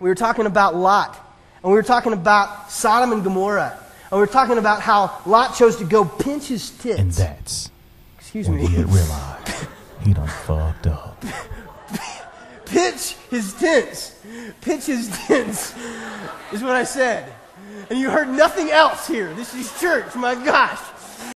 We were talking about Lot, and we were talking about Sodom and Gomorrah, and we were talking about how Lot chose to go pinch his tits. And that's Excuse when me. he realized he done fucked up. Pinch his tits, pinch his tits, is what I said. And you heard nothing else here. This is church, my gosh.